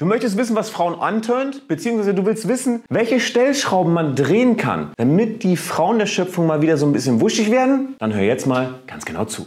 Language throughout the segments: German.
Du möchtest wissen, was Frauen antönt, beziehungsweise du willst wissen, welche Stellschrauben man drehen kann, damit die Frauen der Schöpfung mal wieder so ein bisschen wuschig werden? Dann hör jetzt mal ganz genau zu.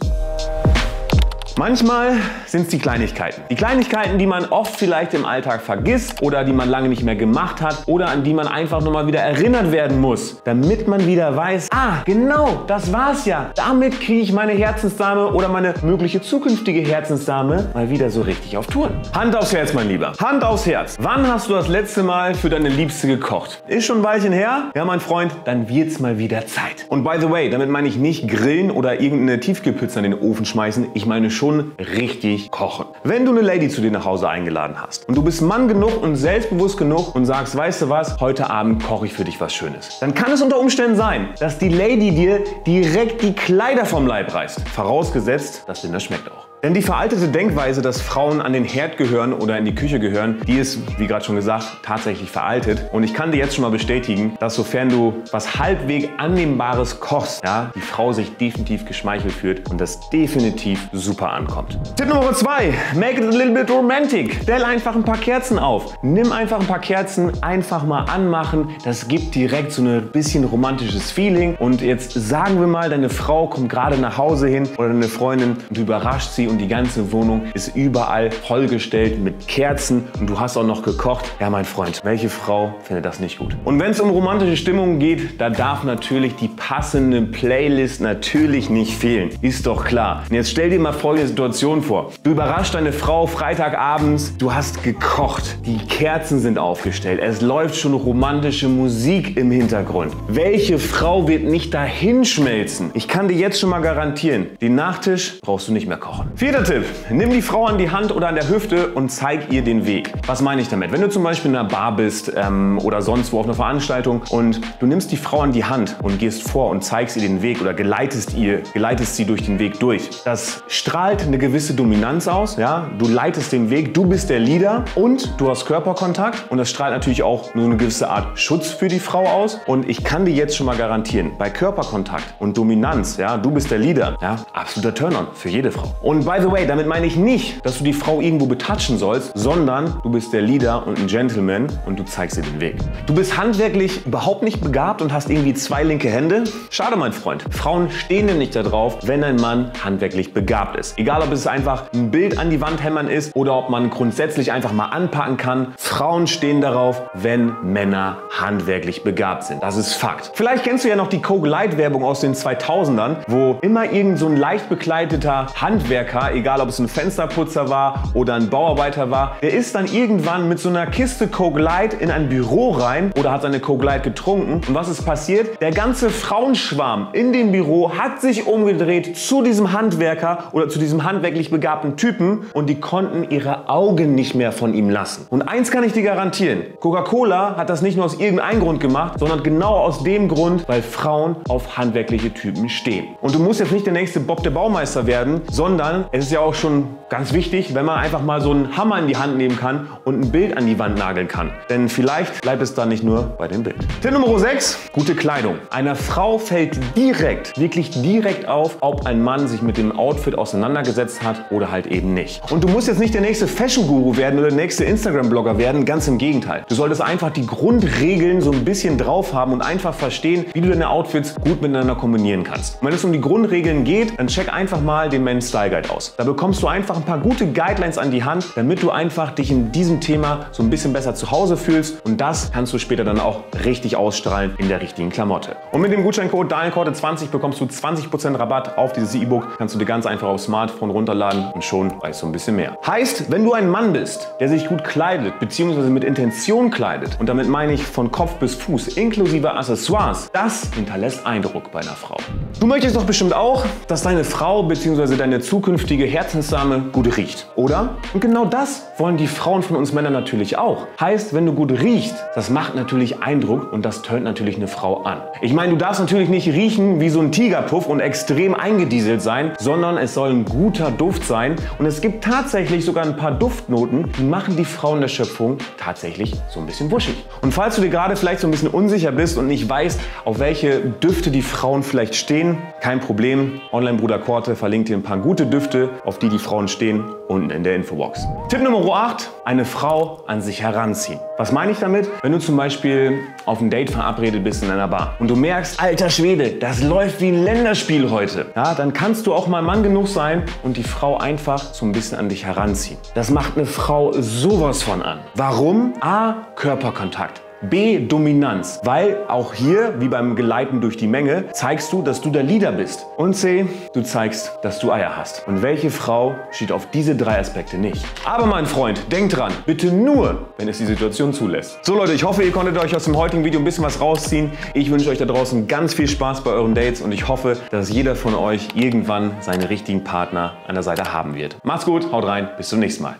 Manchmal sind es die Kleinigkeiten. Die Kleinigkeiten, die man oft vielleicht im Alltag vergisst oder die man lange nicht mehr gemacht hat oder an die man einfach nochmal wieder erinnert werden muss, damit man wieder weiß, ah, genau, das war's ja. Damit kriege ich meine Herzensdame oder meine mögliche zukünftige Herzensdame mal wieder so richtig auf Touren. Hand aufs Herz, mein Lieber. Hand aufs Herz. Wann hast du das letzte Mal für deine Liebste gekocht? Ist schon ein Weilchen her? Ja, mein Freund, dann wird's mal wieder Zeit. Und by the way, damit meine ich nicht grillen oder irgendeine Tiefkühlpizza in den Ofen schmeißen. Ich meine schon schon richtig kochen. Wenn du eine Lady zu dir nach Hause eingeladen hast und du bist Mann genug und selbstbewusst genug und sagst, weißt du was, heute Abend koche ich für dich was Schönes, dann kann es unter Umständen sein, dass die Lady dir direkt die Kleider vom Leib reißt. Vorausgesetzt, das Dinner schmeckt auch. Denn die veraltete Denkweise, dass Frauen an den Herd gehören oder in die Küche gehören, die ist, wie gerade schon gesagt, tatsächlich veraltet. Und ich kann dir jetzt schon mal bestätigen, dass sofern du was halbwegs Annehmbares kochst, ja, die Frau sich definitiv geschmeichelt fühlt und das definitiv super ankommt. Tipp Nummer zwei: Make it a little bit romantic. Stell einfach ein paar Kerzen auf. Nimm einfach ein paar Kerzen, einfach mal anmachen. Das gibt direkt so ein bisschen romantisches Feeling. Und jetzt sagen wir mal, deine Frau kommt gerade nach Hause hin oder deine Freundin und überrascht sie und die ganze Wohnung ist überall vollgestellt mit Kerzen und du hast auch noch gekocht. Ja, mein Freund, welche Frau findet das nicht gut? Und wenn es um romantische Stimmung geht, da darf natürlich die passende Playlist natürlich nicht fehlen. Ist doch klar. Und jetzt stell dir mal folgende Situation vor. Du überraschst deine Frau Freitagabends, du hast gekocht, die Kerzen sind aufgestellt, es läuft schon romantische Musik im Hintergrund. Welche Frau wird nicht dahin schmelzen? Ich kann dir jetzt schon mal garantieren, den Nachtisch brauchst du nicht mehr kochen. Vierter Tipp. Nimm die Frau an die Hand oder an der Hüfte und zeig ihr den Weg. Was meine ich damit? Wenn du zum Beispiel in einer Bar bist ähm, oder sonst wo auf einer Veranstaltung und du nimmst die Frau an die Hand und gehst vor und zeigst ihr den Weg oder geleitest ihr, geleitest sie durch den Weg durch. Das strahlt eine gewisse Dominanz aus. Ja? Du leitest den Weg, du bist der Leader und du hast Körperkontakt und das strahlt natürlich auch nur eine gewisse Art Schutz für die Frau aus. Und ich kann dir jetzt schon mal garantieren, bei Körperkontakt und Dominanz, ja, du bist der Leader, ja, absoluter Turn-on für jede Frau. Und by the way, damit meine ich nicht, dass du die Frau irgendwo betatschen sollst, sondern du bist der Leader und ein Gentleman und du zeigst ihr den Weg. Du bist handwerklich überhaupt nicht begabt und hast irgendwie zwei linke Hände? Schade, mein Freund. Frauen stehen nämlich darauf, wenn ein Mann handwerklich begabt ist. Egal, ob es einfach ein Bild an die Wand hämmern ist oder ob man grundsätzlich einfach mal anpacken kann. Frauen stehen darauf, wenn Männer handwerklich begabt sind. Das ist Fakt. Vielleicht kennst du ja noch die Coke Light Werbung aus den 2000ern, wo immer irgend so ein leicht bekleideter Handwerker war, egal ob es ein Fensterputzer war oder ein Bauarbeiter war, der ist dann irgendwann mit so einer Kiste Coke Light in ein Büro rein oder hat seine Coke Light getrunken. Und was ist passiert? Der ganze Frauenschwarm in dem Büro hat sich umgedreht zu diesem Handwerker oder zu diesem handwerklich begabten Typen und die konnten ihre Augen nicht mehr von ihm lassen. Und eins kann ich dir garantieren, Coca-Cola hat das nicht nur aus irgendeinem Grund gemacht, sondern genau aus dem Grund, weil Frauen auf handwerkliche Typen stehen. Und du musst jetzt nicht der nächste Bob der Baumeister werden, sondern es ist ja auch schon ganz wichtig, wenn man einfach mal so einen Hammer in die Hand nehmen kann und ein Bild an die Wand nageln kann. Denn vielleicht bleibt es dann nicht nur bei dem Bild. Tipp Nummer 6, gute Kleidung. Einer Frau fällt direkt, wirklich direkt auf, ob ein Mann sich mit dem Outfit auseinandergesetzt hat oder halt eben nicht. Und du musst jetzt nicht der nächste Fashion-Guru werden oder der nächste Instagram-Blogger werden, ganz im Gegenteil. Du solltest einfach die Grundregeln so ein bisschen drauf haben und einfach verstehen, wie du deine Outfits gut miteinander kombinieren kannst. Und wenn es um die Grundregeln geht, dann check einfach mal den Men's Style Guide aus. Da bekommst du einfach ein paar gute Guidelines an die Hand, damit du einfach dich in diesem Thema so ein bisschen besser zu Hause fühlst und das kannst du später dann auch richtig ausstrahlen in der richtigen Klamotte. Und mit dem Gutscheincode DALENKORTE20 bekommst du 20% Rabatt auf dieses E-Book. Kannst du dir ganz einfach aufs Smartphone runterladen und schon weißt du ein bisschen mehr. Heißt, wenn du ein Mann bist, der sich gut kleidet bzw. mit Intention kleidet und damit meine ich von Kopf bis Fuß inklusive Accessoires, das hinterlässt Eindruck bei einer Frau. Du möchtest doch bestimmt auch, dass deine Frau bzw. deine zukünftige zukünftige Herzensdame gut riecht, oder? Und genau das wollen die Frauen von uns Männern natürlich auch. Heißt, wenn du gut riechst, das macht natürlich Eindruck und das tönt natürlich eine Frau an. Ich meine, du darfst natürlich nicht riechen wie so ein Tigerpuff und extrem eingedieselt sein, sondern es soll ein guter Duft sein und es gibt tatsächlich sogar ein paar Duftnoten, die machen die Frauen der Schöpfung tatsächlich so ein bisschen wuschig. Und falls du dir gerade vielleicht so ein bisschen unsicher bist und nicht weißt, auf welche Düfte die Frauen vielleicht stehen, kein Problem. Online-Bruder Korte verlinkt dir ein paar gute Düfte Punkte, auf die die Frauen stehen, unten in der Infobox. Tipp Nummer 8, eine Frau an sich heranziehen. Was meine ich damit? Wenn du zum Beispiel auf ein Date verabredet bist in einer Bar und du merkst, alter Schwede, das läuft wie ein Länderspiel heute, ja, dann kannst du auch mal Mann genug sein und die Frau einfach so ein bisschen an dich heranziehen. Das macht eine Frau sowas von an. Warum? A. Körperkontakt. B. Dominanz, weil auch hier, wie beim Geleiten durch die Menge, zeigst du, dass du der Leader bist. Und C. Du zeigst, dass du Eier hast. Und welche Frau steht auf diese drei Aspekte nicht? Aber mein Freund, denk dran, bitte nur, wenn es die Situation zulässt. So Leute, ich hoffe, ihr konntet euch aus dem heutigen Video ein bisschen was rausziehen. Ich wünsche euch da draußen ganz viel Spaß bei euren Dates und ich hoffe, dass jeder von euch irgendwann seinen richtigen Partner an der Seite haben wird. Macht's gut, haut rein, bis zum nächsten Mal.